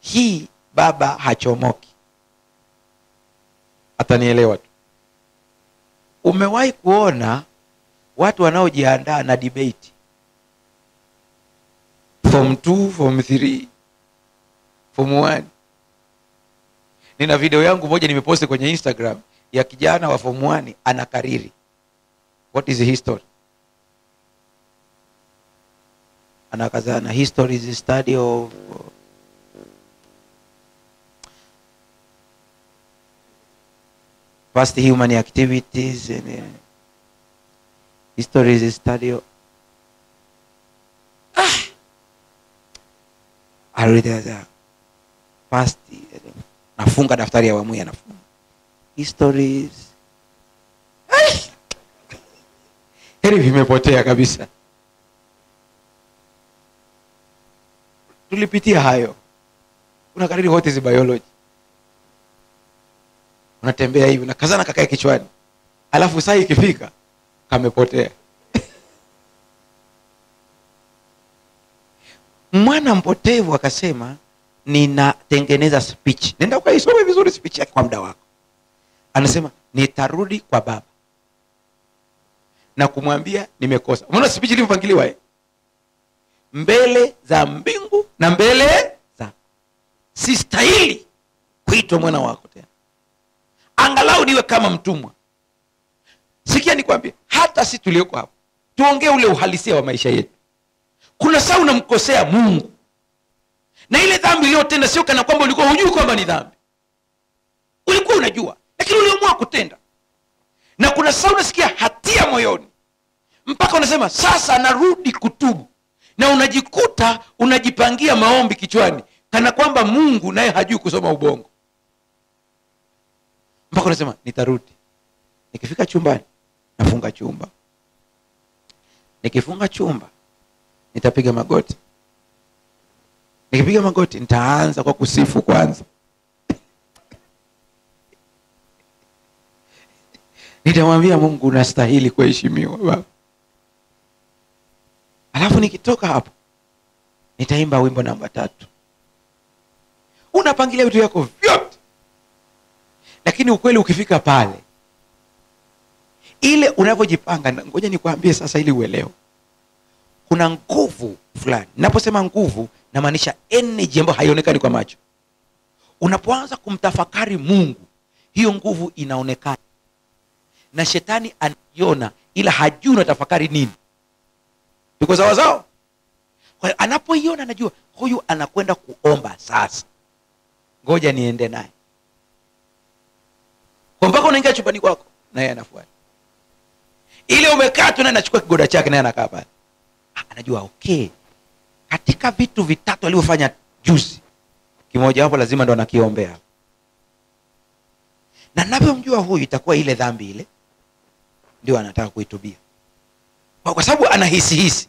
hii baba hachomoki. Atanielewa tu. Umewahi kuona watu wanaojiandaa na debate? Form 2 form 3 form 1 nina video yangu moja nimeposti kwenye instagram ya kijana wa form 1 anakariri what is history? Anakazana history is the study of past human activities and uh, history is study ah! I read that uh, past nafunga daftari ya wamu ya nafunga. Histories heri vimepotea kabisa. Tulipitia hayo. Unakariri what is biology unatembea hivi unakazana kakae kichwani. Alafu saa ikifika kamepotea. Mwana mpotevu akasema ninatengeneza speech. Nenda ukaisome vizuri spich yake kwa muda wako. Anasema nitarudi kwa baba. Na kumwambia nimekosa. Umeona speech ilivyopangiliwa eh? mbele za mbingu na mbele za sistahili kuitwa mwana wako tena angalau niwe kama mtumwa. Sikia nikwambie hata si tulioko hapo tuongee ule uhalisia wa maisha yetu. Kuna saa unamkosea mungu. Na ile dhambi iliyotenda sio kana kwamba ulikuwa hujui kwamba ni dhambi. Ulikuwa unajua lakini uliamua kutenda. Na kuna saa unasikia hatia moyoni. Mpaka unasema sasa narudi kutubu. Na unajikuta unajipangia maombi kichwani kana kwamba mungu naye hajui kusoma ubongo mpaka unasema nitarudi. Nikifika chumbani nafunga chumba. Nikifunga chumba nitapiga magoti. Nikipiga magoti nitaanza kwa kusifu kwanza. Nitamwambia mungu unastahili kuheshimiwa baba. Alafu nikitoka hapo nitaimba wimbo namba tatu. Unapangilia vitu vyako vyote lakini ukweli ukifika pale ile unavyojipanga ngoja nikwambie sasa ili uelewe. Kuna nguvu fulani. Naposema nguvu namaanisha energy ambayo haionekani kwa macho. Unapoanza kumtafakari mungu hiyo nguvu inaonekana. Na shetani anaiona ila hajui unatafakari nini. Iko sawasawa kwa anapoiona anajua huyu anakwenda kuomba sasa. Ngoja niende naye unaingia chumbani kwako na yeye anafuata. Ile umekaa tu naye anachukua kigoda chake naye anakaa pale. Ah, anajua okay. Katika vitu vitatu alivyofanya juzi kimoja wapo lazima ndo anakiombea. Na navyomjua huyu itakuwa ile dhambi ile ndio anataka kuitubia. Kwa, kwa sababu anahisihisi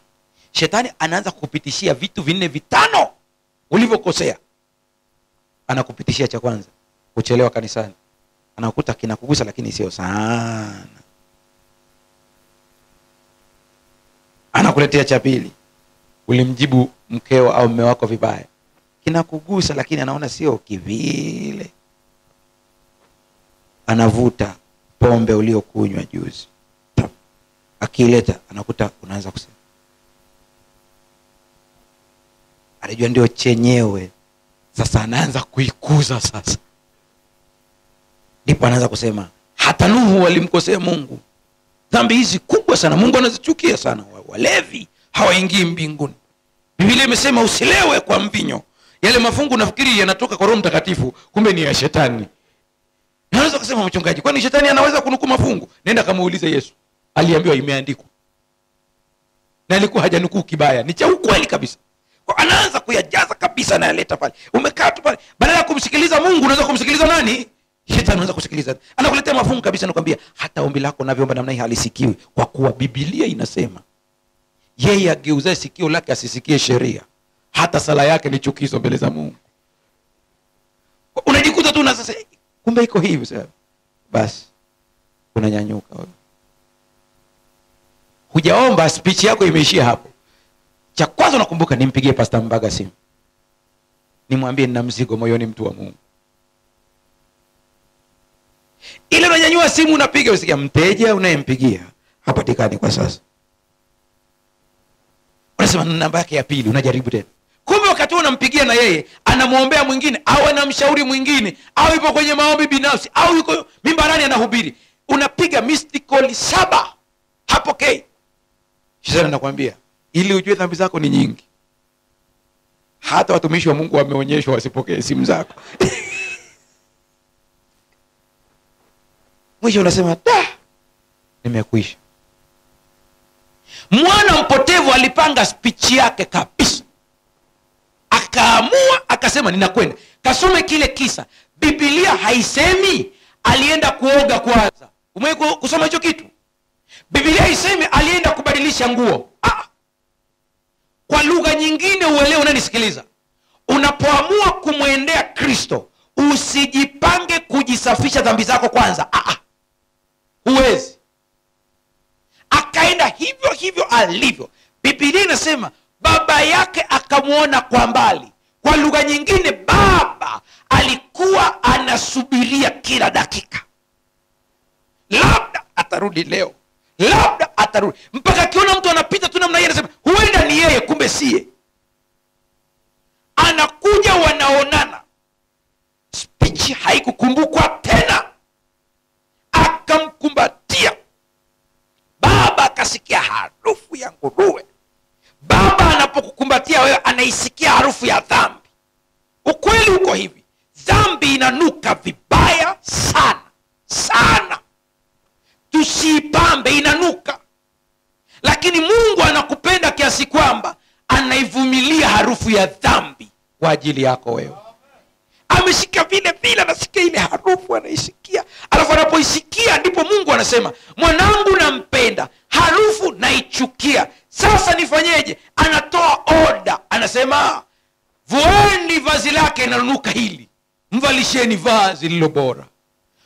shetani anaanza kupitishia vitu vinne vitano ulivyokosea. Anakupitishia cha kwanza kuchelewa kanisani anakuta kinakugusa lakini sio sana. Anakuletea cha pili. Ulimjibu mkeo au mme wako vibaya. Kinakugusa lakini anaona sio kivile. Anavuta pombe uliokunywa juzi. Akiileta anakuta unaanza kusema. Anajua ndio chenyewe. Sasa anaanza kuikuza sasa ndipo anaanza kusema hata nuhu walimkosea mungu. Dhambi hizi kubwa sana mungu anazichukia sana. Wa- walevi hawaingii mbinguni. Bibilia imesema usilewe kwa mvinyo. Yale mafungu nafikiri yanatoka kwa roho mtakatifu kumbe ni ya shetani. Naweza kusema mchungaji kwani shetani anaweza kunukuu mafungu? Nenda kamuulize yesu. Aliambiwa imeandikwa. Na alikuwa hajanukuu kibaya ni cha ukweli kabisa. Kwa anaanza kuyajaza kabisa anayaleta pale. Umekaa tu pale. Badala ya kumsikiliza mungu unaweza kumsikiliza nani shetani unaweza kusikiliza. Anakuletea mafungu kabisa nakwambia hata ombi lako navyoomba namna hii halisikiwi kwa kuwa bibilia inasema yeye ageuzae sikio lake asisikie sheria. Hata sala yake ni chukizo mbele za mungu. Unajikuta tu nasasa kumbe iko hivi sasa. Basi unanyanyuka hujaomba spichi yako imeishia hapo. Cha kwanza unakumbuka nimpigie pasta mbaga simu. Nimwambie nina mzigo moyoni mtu wa mungu ile unanyanyua simu unapiga usikia mteja unayempigia hapatikani kwa sasa. Unasema namba yake ya pili unajaribu tena. Kumbe wakati huo unampigia na yeye anamwombea mwingine au anamshauri mwingine au yupo kwenye maombi binafsi au yuko mimbarani anahubiri. Unapiga saba, saba hapokei shetani anakwambia ili ujue dhambi zako ni nyingi. Hata watumishi wa mungu wameonyeshwa wasipokee simu zako mwisho unasema da nimekwisha mwana mpotevu alipanga spichi yake kabisa. Akaamua akasema ninakwenda. Kasome kile kisa. Bibilia haisemi alienda kuoga kwanza. Umewai kusoma hicho kitu? Bibilia haisemi alienda kubadilisha nguo. Ah. kwa lugha nyingine uelewe unanisikiliza. Unapoamua kumwendea kristo usijipange kujisafisha dhambi zako kwanza. Ah, ah. Huwezi. Akaenda hivyo hivyo alivyo. Bibilia inasema baba yake akamwona kwa mbali. Kwa lugha nyingine baba alikuwa anasubiria kila dakika. Labda atarudi leo. Labda atarudi. Mpaka akiona mtu anapita tu namna hii anasema huenda ni yeye kumbe siye anakuja wanaonana. Spichi haikukumbukwa tena akasikia harufu ya nguruwe. Baba anapokukumbatia wewe anaisikia harufu ya dhambi. Ukweli uko hivi. Dhambi inanuka vibaya sana sana. Tusiipambe inanuka. Lakini mungu anakupenda kiasi kwamba anaivumilia harufu ya dhambi kwa ajili yako wewe ameshika vile vile anasikia ile harufu anaisikia. Alafu anapoisikia ndipo mungu anasema mwanangu nampenda harufu naichukia. Sasa nifanyeje? Anatoa oda anasema vueni vazi lake nanuka hili. Mvalisheni vazi lilo bora.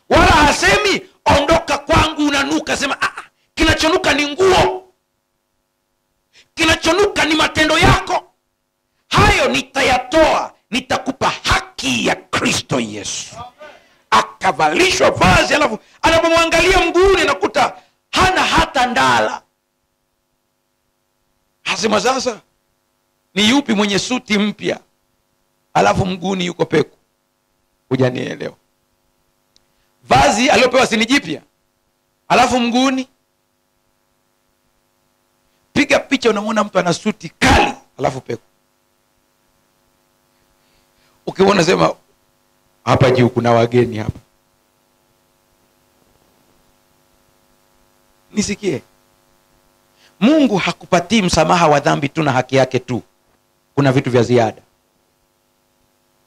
Wala hasemi ondoka kwangu unanuka. Sema ah, kinachonuka ni nguo. Kinachonuka ni matendo yako. Hayo nitayatoa nitakupa haki ya kristo yesu. Akavalishwa vazi alafu anapomwangalia mguuni anakuta hana hata ndala. Asema sasa ni yupi mwenye suti mpya? Alafu mguuni yuko peku. Hujanielewa. Vazi aliyopewa sini jipya? Alafu mguuni? Piga picha unamwona mtu ana suti kali alafu peku ukiona sema hapa juu kuna wageni hapa. Nisikie. Mungu hakupatii msamaha wa dhambi tu na haki yake tu. Kuna vitu vya ziada.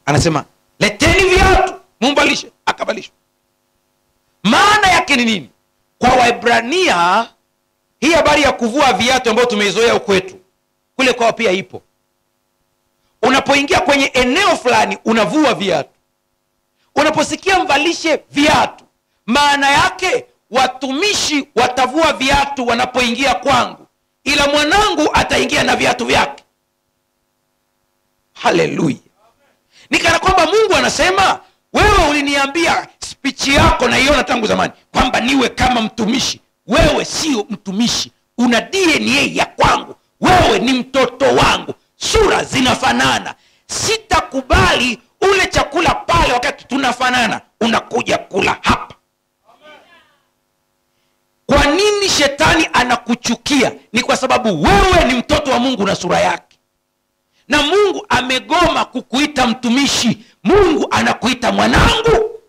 Anasema leteni viatu mumbalishe. Akabalishwa maana yake ni nini? Kwa Waebrania hii habari ya kuvua viatu ambayo tumeizoea ukwetu kule kwao pia ipo unapoingia kwenye eneo fulani unavua viatu. Unaposikia mvalishe viatu maana yake watumishi watavua viatu wanapoingia kwangu ila mwanangu ataingia na viatu vyake. Haleluya! Ni kana kwamba mungu anasema wewe uliniambia spichi yako naiona tangu zamani kwamba niwe kama mtumishi. Wewe sio mtumishi una dna ya kwangu. Wewe ni mtoto wangu sura zinafanana. Sitakubali ule chakula pale wakati tunafanana. Unakuja kula hapa. Kwa nini shetani anakuchukia? Ni kwa sababu wewe ni mtoto wa mungu na sura yake. Na mungu amegoma kukuita mtumishi. Mungu anakuita mwanangu.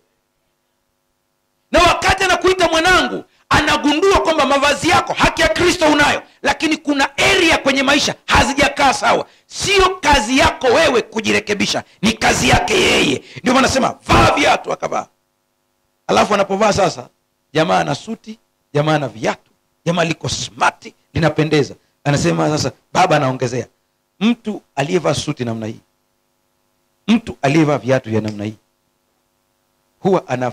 Na wakati anakuita mwanangu anagundua kwamba mavazi yako haki ya kristo unayo lakini kuna eria kwenye maisha hazijakaa sawa. Sio kazi yako wewe kujirekebisha ni kazi yake yeye. Ndio maana vaa viatu akavaa. Alafu anapovaa sasa jamaa ana suti jamaa ana viatu jamaa liko smati linapendeza. Anasema sasa baba anaongezea mtu aliyevaa suti namna hii mtu aliyevaa viatu vya namna hii huwa ana-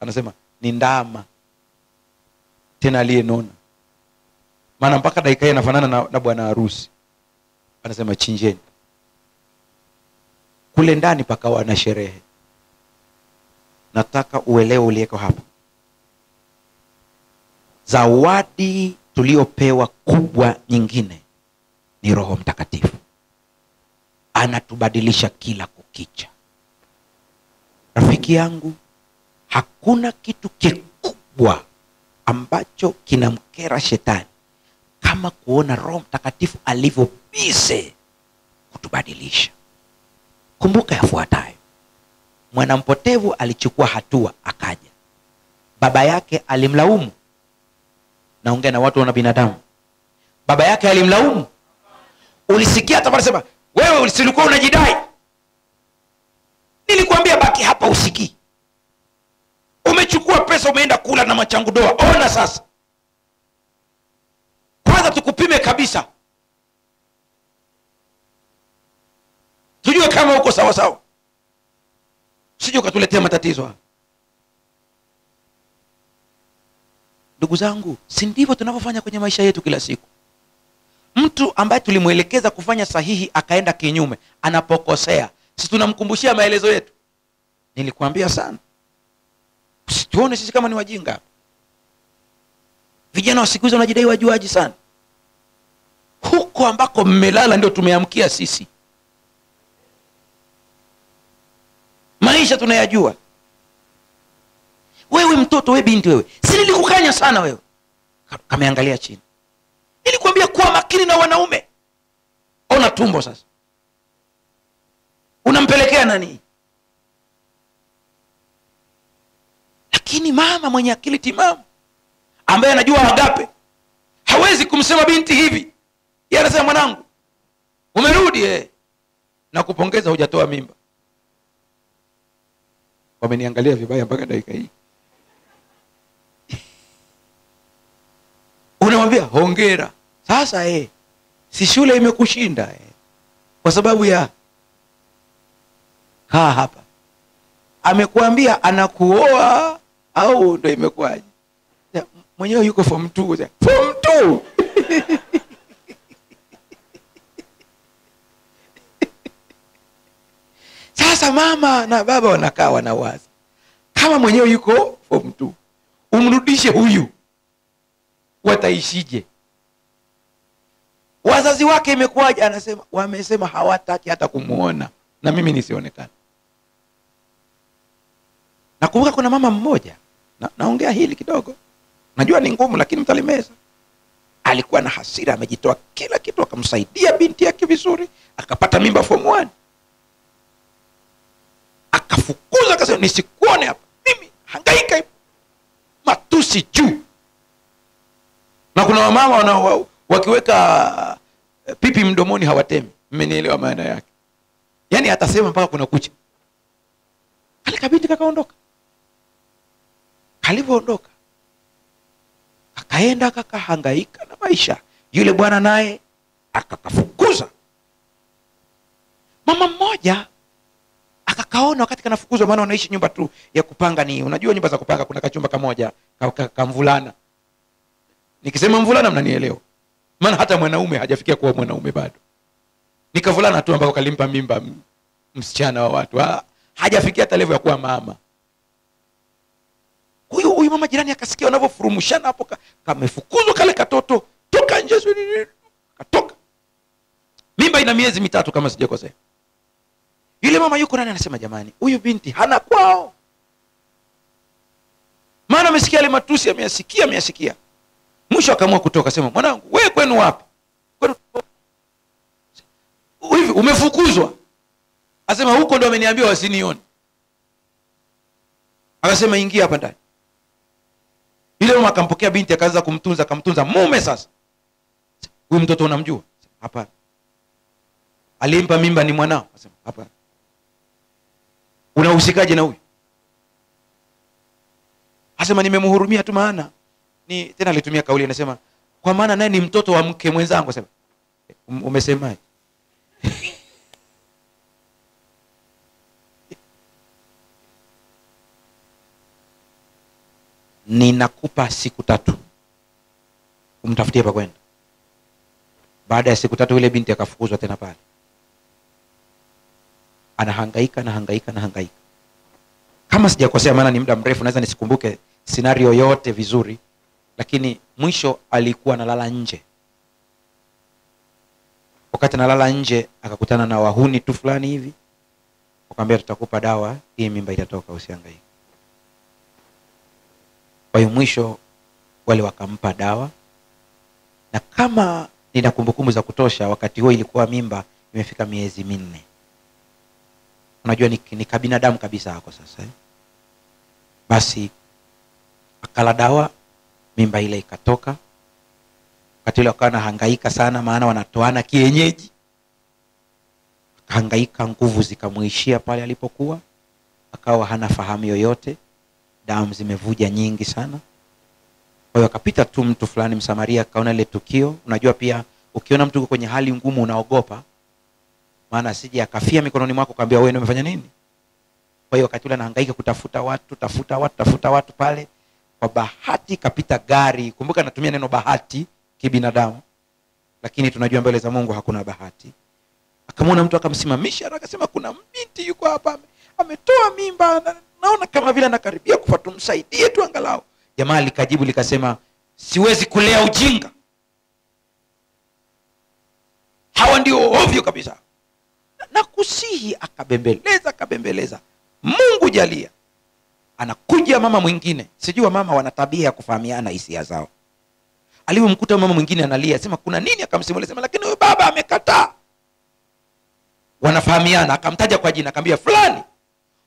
anasema ni ndama tena aliyenona. Maana mpaka dakika hii anafanana na, na bwana harusi. Anasema chinjeni. Kule ndani pakawa na sherehe. Nataka uelewe uliyeko hapa. Zawadi tuliopewa kubwa nyingine ni roho mtakatifu. Anatubadilisha kila kukicha. Rafiki yangu hakuna kitu kikubwa ambacho kinamkera shetani. Kama kuona roho mtakatifu alivyobize kutubadilisha. Kumbuka yafuatayo. Mwanampotevu alichukua hatua akaja. Baba yake alimlaumu. Naongea na watu wana binadamu. Baba yake alimlaumu. Ulisikia hata sema wewe usilikuwa unajidai. Nilikuambia baki hapa usikii umechukua pesa umeenda kula na machangu doa. Ona sasa. Kwanza tukupime kabisa. Tujue kama uko sawasawa sawa. Sije ukatuletea matatizo ndugu zangu si ndivyo tunavyofanya kwenye maisha yetu kila siku? Mtu ambaye tulimwelekeza kufanya sahihi akaenda kinyume anapokosea. Si tunamkumbushia maelezo yetu? Nilikuambia sana usituone sisi kama ni wajinga. Vijana wa siku wanajidai wajuaji sana. Huko ambako mmelala ndio tumeamkia sisi. Maisha tunayajua. Wewe mtoto we binti wewe si nilikukanya sana wewe? Kameangalia chini. Nilikwambia kuwa makini na wanaume. Ona tumbo sasa. Unampelekea nani lakini mama mwenye akili timamu ambaye anajua agape hawezi kumsema binti hivi. Ye anasema mwanangu umerudi eh. na kupongeza hujatoa mimba. Wameniangalia vibaya mpaka dakika hii. Unamwambia hongera. Sasa eh, si shule imekushinda eh, kwa sababu ya kaa hapa. Amekuambia anakuoa au ndo imekuwaje? Mwenyewe yuko form 2. form 2. sasa mama na baba wanakaa wanawaza. Kama mwenyewe yuko form 2, umrudishe huyu. Wataishije? Wazazi wake imekuwaje? Anasema wamesema hawataki hata kumwona na mimi nisionekana nakumbuka kuna mama mmoja na, naongea hili kidogo. Najua ni ngumu lakini mtalimeza alikuwa na hasira amejitoa kila kitu akamsaidia binti yake vizuri akapata mimba one. Akafukuza akasema nisikuone hapa. Mimi hangaika matusi juu. Na kuna wamama wana, wa, wakiweka eh, pipi mdomoni hawatemi. Mmenielewa maana yake. Yaani atasema mpaka kuna kucha. Kale kakaondoka kalivyoondoka akaenda akakahangaika na maisha. Yule bwana naye akakafukuza. Mama mmoja akakaona wakati kanafukuzwa maana wanaishi nyumba tu ya kupanga ni unajua nyumba za kupanga kuna kachumba kamoja ka- ka- kamvulana nikisema mvulana mnanielewa? Maana hata mwanaume hajafikia kuwa mwanaume bado. Nikavulana tu ambako kalimpa mimba msichana wa watu. Ha, hajafikia hata levo ya kuwa mama huyu huyu mama jirani akasikia wanavyofurumushana hapo ka- kamefukuzwa kale katoto toka nje katoka. Mimba ina miezi mitatu kama sijakosea. Yule mama yuko nani? Anasema jamani huyu binti hana kwao. Maana amesikia yale matusi ameyasikia ameyasikia. Mwisho akaamua kutoka sema mwanangu wee kwenu wapi? Hivi umefukuzwa? Asema huko ndo ameniambia wasinioni akasema ingia hapa ndani yule mama akampokea binti akaanza kumtunza akamtunza. Mume sasa. Huyu mtoto unamjua? Hapana. Aliyempa mimba ni mwanao. Asema hapana. Unahusikaje na huyu? Asema nimemhurumia tu maana. Ni tena alitumia kauli anasema kwa maana naye ni mtoto wa mke mwenzangu. Asema "Um- umesemaje ninakupa siku tatu umtafutie pakwenda baada ya siku tatu ile binti akafukuzwa tena pale. Anahangaika anahangaika anahangaika. Kama sijakosea maana ni muda mrefu naweza nisikumbuke sinario yote vizuri lakini mwisho alikuwa analala nje. Wakati analala nje akakutana na wahuni tu fulani hivi wakaambia tutakupa dawa hii mimba itatoka usihangaike kwa hiyo mwisho wale wakampa dawa. Na kama nina kumbukumbu za kutosha wakati huo ilikuwa mimba imefika miezi minne. Unajua ni, ni kabinadamu kabisa hako sasa eh? basi akala dawa mimba ile ikatoka. Wakati ule wakawa nahangaika sana maana wanatoana kienyeji. Akahangaika nguvu zikamwishia pale alipokuwa. Akawa hana fahamu yoyote damu zimevuja nyingi sana. Kwa hiyo akapita tu mtu fulani msamaria akaona ile tukio. Unajua pia ukiona mtu kwenye hali ngumu unaogopa. Maana asije akafia mikononi mwako kaambia wewe umefanya nini? Kwa hiyo wakati ule anahangaika kutafuta watu tafuta watu tafuta watu pale. Kwa bahati kapita gari. Kumbuka natumia neno bahati kibinadamu. Lakini tunajua mbele za mungu hakuna bahati. Akamwona mtu akamsimamisha akasema kuna binti yuko hapa ametoa mimba naona kama vile anakaribia kufa tumsaidie tu angalau. Jamaa likajibu likasema siwezi kulea ujinga. Hawa ndio ovyo kabisa. Na, kusihi akabembeleza akabembeleza. Mungu jalia. Anakuja mama mwingine. Sijua mama wana tabia ya kufahamiana hisia zao. Alivyomkuta mama mwingine analia sema kuna nini? Akamsimulia sema lakini huyu baba amekataa. Wanafahamiana. Akamtaja kwa jina akamwambia fulani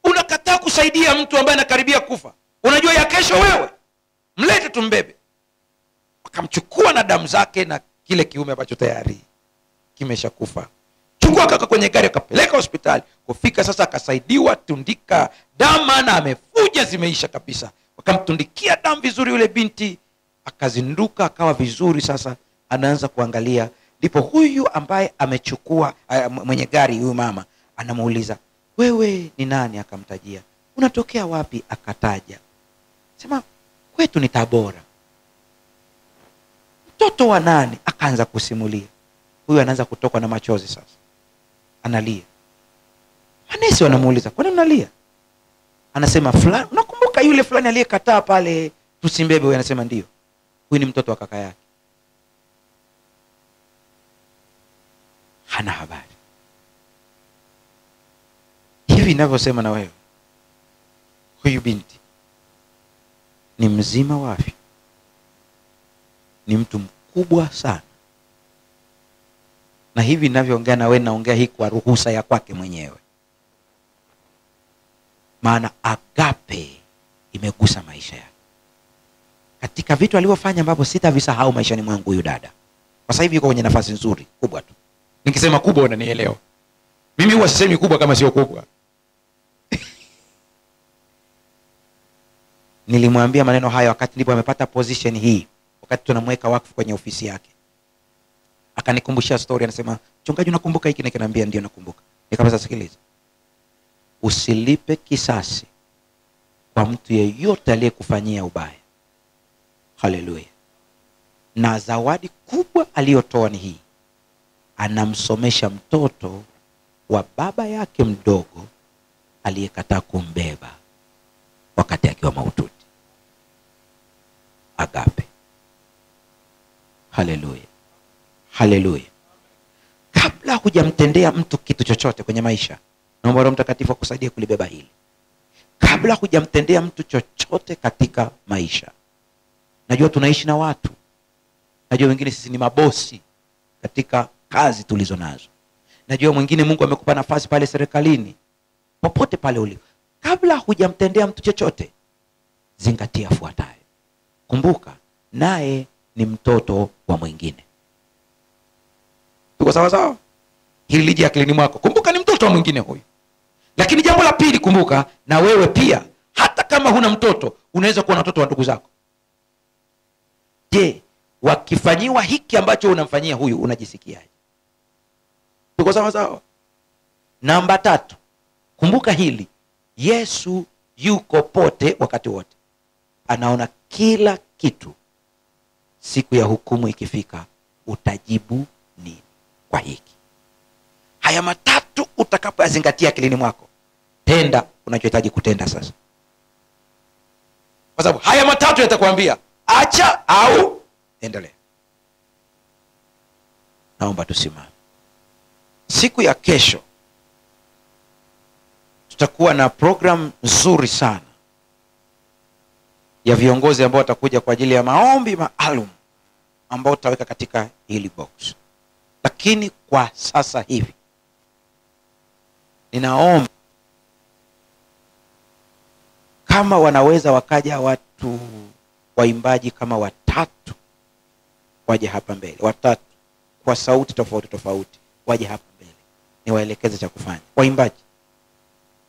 unakataa kusaidia mtu ambaye anakaribia kufa. Unajua ya kesho wewe mlete tumbebe akamchukua na damu zake na kile kiume ambacho tayari kimesha kufa. Chukua kaka kwenye gari akapeleka hospitali. Kufika sasa akasaidiwa tundika damu maana amefuja zimeisha kabisa. Wakamtundikia damu vizuri yule binti akazinduka akawa vizuri sasa. Anaanza kuangalia. Ndipo huyu ambaye amechukua uh, mwenye gari huyu mama anamuuliza wewe ni nani? Akamtajia. Unatokea wapi? Akataja. Sema kwetu ni tabora. Mtoto wa nani? Akaanza kusimulia. Huyu anaanza kutokwa na machozi sasa. Analia. Manesi wanamuuliza kwani unalia? Anasema fulani. Unakumbuka yule fulani aliyekataa pale tusimbebe huyu? Anasema ndio. Huyu ni mtoto wa kaka yake. Hana habari hivi inavyosema na wewe. Huyu binti ni mzima wa afya. Ni mtu mkubwa sana. Na hivi ninavyoongea na wewe naongea hii kwa ruhusa ya kwake mwenyewe. Maana agape imegusa maisha yake. Katika vitu alivyofanya ambavyo sitavisahau maishani mwangu huyu dada. Kwa sasa hivi yuko kwenye nafasi nzuri kubwa tu. Nikisema kubwa unanielewa. Mimi huwa sisemi kubwa kama sio kubwa nilimwambia maneno hayo wakati ndipo amepata position hii wakati tunamweka wakfu kwenye ofisi yake. Akanikumbushia story anasema mchungaji unakumbuka hiki? Nikinaambia ndio nakumbuka. Nikamwambia sikiliza. Usilipe kisasi kwa mtu yeyote aliyekufanyia ubaya. Haleluya. Na zawadi kubwa aliyotoa ni hii. Anamsomesha mtoto wa baba yake mdogo aliyekataa kumbeba wakati akiwa maututi agape. Haleluya. Haleluya. Kabla hujamtendea mtu kitu chochote kwenye maisha naomba roho mtakatifu akusaidia kulibeba hili. Kabla hujamtendea mtu chochote katika maisha najua tunaishi na watu. Najua wengine sisi ni mabosi katika kazi tulizo nazo. Najua mwingine mungu amekupa nafasi pale serikalini popote pale ulipo. kabla hujamtendea mtu chochote zingatia fuatayo kumbuka naye ni mtoto wa mwingine. Tuko sawa sawa? Hili lije akilini mwako. Kumbuka ni mtoto wa mwingine huyu. Lakini jambo la pili kumbuka na wewe pia hata kama huna mtoto unaweza kuwa na watoto wa ndugu zako. Je wakifanyiwa hiki ambacho unamfanyia huyu unajisikiaje? Tuko sawa sawa? Namba tatu. Kumbuka hili yesu yuko pote wakati wote. Anaona kila kitu siku ya hukumu ikifika utajibu nini kwa hiki? Haya matatu utakapoyazingatia akilini mwako tenda unachohitaji kutenda sasa. Kwa sababu haya matatu yatakwambia acha au endelea. Naomba tusimame. Siku ya kesho tutakuwa na programu nzuri sana ya viongozi ambao watakuja kwa ajili ya maombi maalum ambao utaweka katika hili box. Lakini kwa sasa hivi ninaomba kama wanaweza wakaja watu waimbaji kama watatu waje hapa mbele. Watatu kwa sauti tofauti tofauti waje hapa mbele. Niwaelekeze cha kufanya. Waimbaji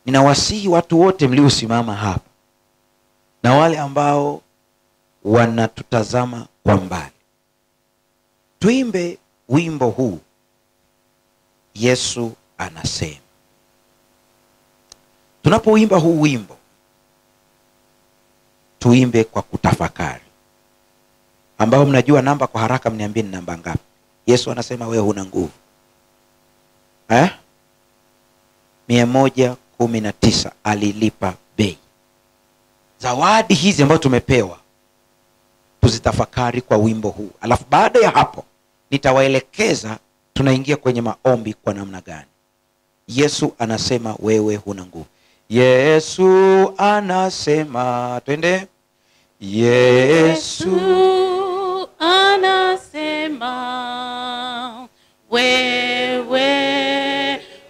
ninawasihi watu wote mliosimama hapa na wale ambao wanatutazama kwa mbali. Tuimbe wimbo huu. Yesu anasema. Tunapoimba huu wimbo tuimbe kwa kutafakari. Ambao mnajua namba kwa haraka mniambie ni namba ngapi. Yesu anasema wewe huna nguvu. Eh? mia moja kumi na tisa alilipa zawadi hizi ambazo tumepewa tuzitafakari kwa wimbo huu alafu baada ya hapo nitawaelekeza tunaingia kwenye maombi kwa namna gani yesu anasema wewe huna nguvu yesu anasema twende yesu anasema wewe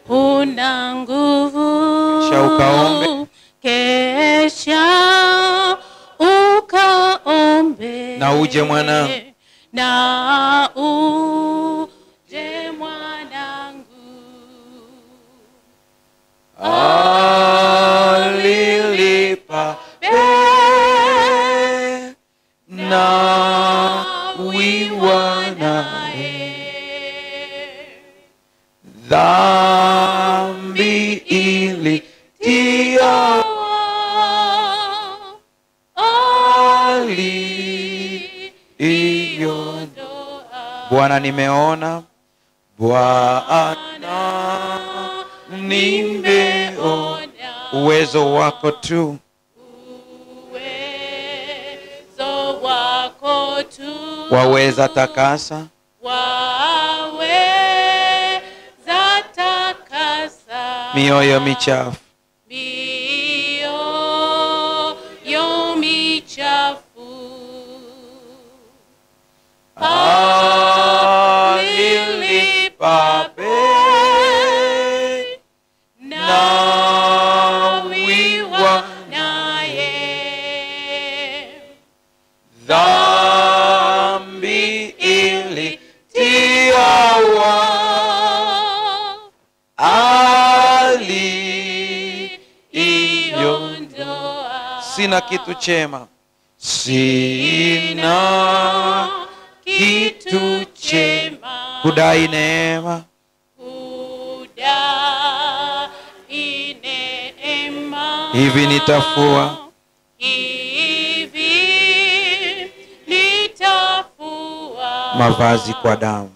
huna nguvu. Kesha ukaombe. Na uje mwanangu. Na uje bwana nimeona. Bwana nimeona. Uwezo wako tu. Uwezo wako tu. Waweza takasa. Waweza takasa. Mioyo michafu. Mioyo michafu. Alilipa sina kitu chema. Sina kitu chema. Kudai neema. Kudai neema. Hivi nitafua. Hivi nitafua. Mavazi kwa damu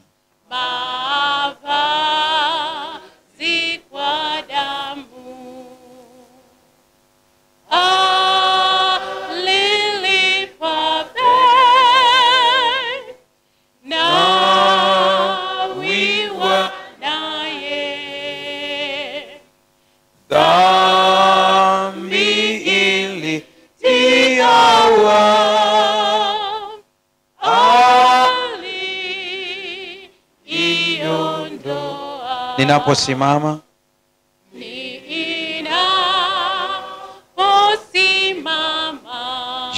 ninaposimama?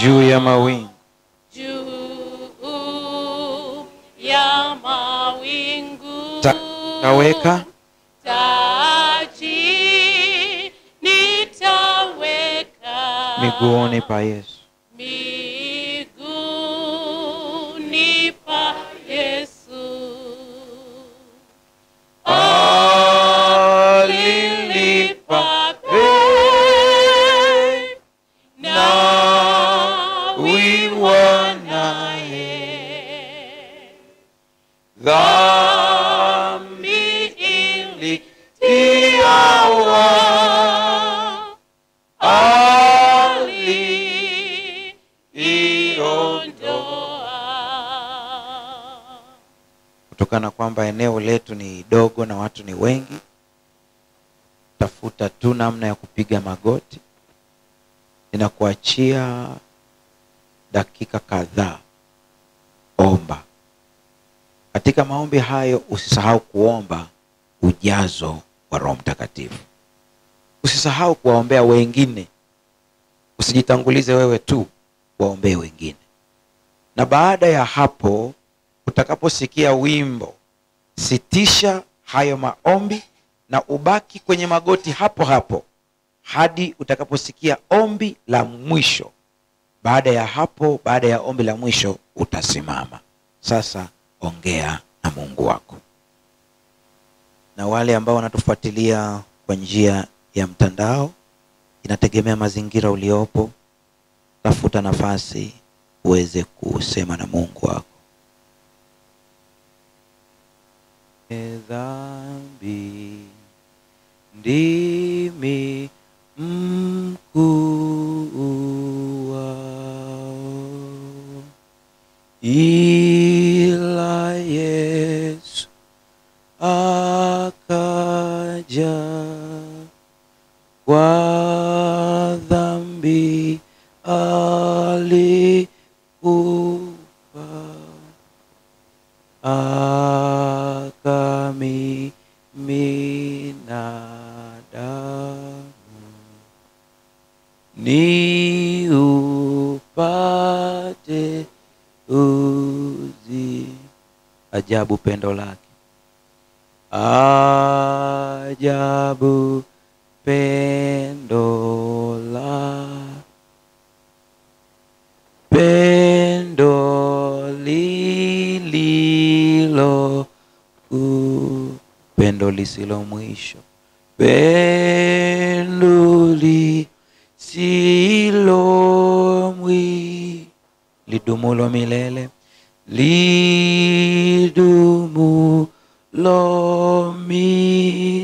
Juu ya mawingu. Juu ya mawingu. Ta- taweka taji. Nitaweka. Miguuni pa yesu kutokana kwamba eneo letu ni dogo na watu ni wengi, tafuta tu namna ya kupiga magoti. Ninakuachia dakika kadhaa, omba. Katika maombi hayo usisahau kuomba ujazo wa roho mtakatifu. Usisahau kuwaombea wengine. Usijitangulize wewe tu waombee wengine. Na baada ya hapo utakaposikia wimbo sitisha hayo maombi na ubaki kwenye magoti hapo hapo hadi utakaposikia ombi la mwisho. Baada ya hapo baada ya ombi la mwisho utasimama. Sasa ongea na mungu wako na wale ambao wanatufuatilia kwa njia ya mtandao inategemea mazingira uliopo. Tafuta nafasi uweze kusema na mungu wako. Dhambi ndimi mkuu wao kwa dhambi alikufa akamimina damu. Ni upate uzi. Ajabu pendo lake. Ajabu pendo la pendo lililo kuu pendo lisilo mwisho pendo lisilo mwi lidumulo milele. lidumulo mile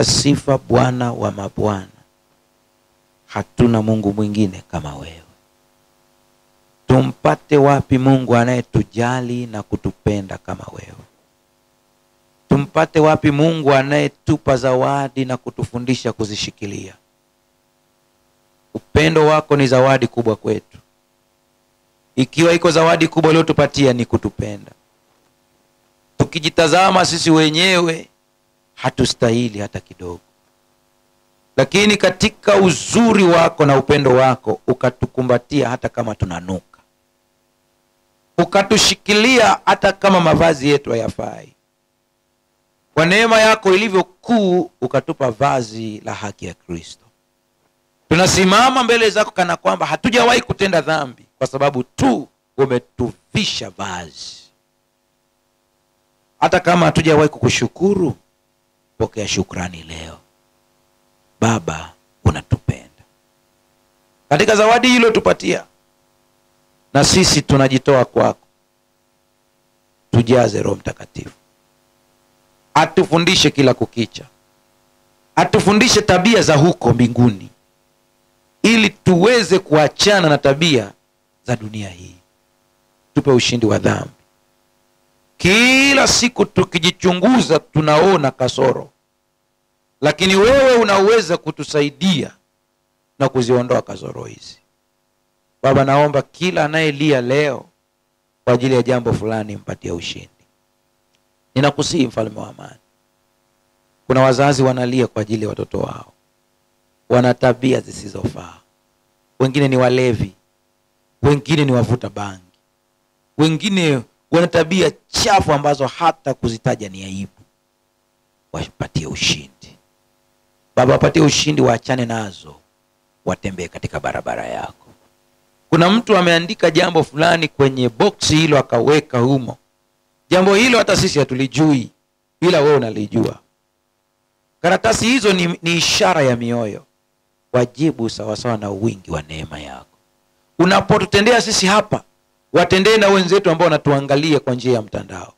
pokea sifa bwana wa mabwana. Hatuna mungu mwingine kama wewe. Tumpate wapi mungu anayetujali na kutupenda kama wewe? Tumpate wapi mungu anayetupa zawadi na kutufundisha kuzishikilia? Upendo wako ni zawadi kubwa kwetu. Ikiwa iko zawadi kubwa uliotupatia ni kutupenda. Tukijitazama sisi wenyewe hatustahili hata kidogo. Lakini katika uzuri wako na upendo wako ukatukumbatia hata kama tunanuka. Ukatushikilia hata kama mavazi yetu hayafai. Kwa neema yako ilivyokuu ukatupa vazi la haki ya kristo. Tunasimama mbele zako kana kwamba hatujawahi kutenda dhambi kwa sababu tu umetuvisha vazi. Hata kama hatujawahi kukushukuru pokea shukrani leo. Baba unatupenda. Katika zawadi hilo tupatia. Na sisi tunajitoa kwako. Tujaze roho mtakatifu. Atufundishe kila kukicha. Atufundishe tabia za huko mbinguni. Ili tuweze kuachana na tabia za dunia hii. Tupe ushindi wa dhambi kila siku tukijichunguza tunaona kasoro. Lakini wewe unaweza kutusaidia na kuziondoa kasoro hizi. Baba naomba kila anayelia leo kwa ajili ya jambo fulani mpatie ushindi. Ninakusihi mfalme wa amani. Kuna wazazi wanalia kwa ajili ya watoto wao. Wana tabia zisizofaa. Wengine ni walevi. Wengine ni wavuta bangi. Wengine wana tabia chafu ambazo hata kuzitaja ni aibu. Wapatie ushindi. Baba wapatie ushindi waachane nazo. Watembee katika barabara yako. Kuna mtu ameandika jambo fulani kwenye boksi hilo akaweka humo. Jambo hilo hata sisi hatulijui ila wewe unalijua. Karatasi hizo ni, ni ishara ya mioyo. Wajibu sawasawa na wingi wa neema yako. Unapotutendea sisi hapa watendee na wenzetu ambao wanatuangalia kwa njia ya mtandao.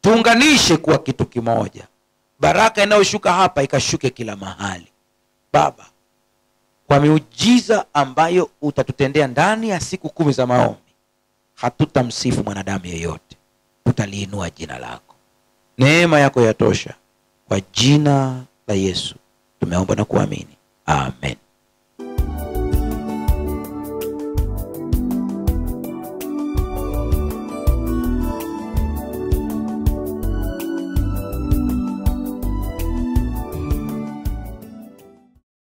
Tuunganishe kuwa kitu kimoja. Baraka inayoshuka hapa ikashuke kila mahali. Baba kwa miujiza ambayo utatutendea ndani ya siku kumi za maombi hatutamsifu mwanadamu yeyote. Tutaliinua jina lako. Neema yako yatosha. Kwa jina la yesu tumeomba na kuamini. Amen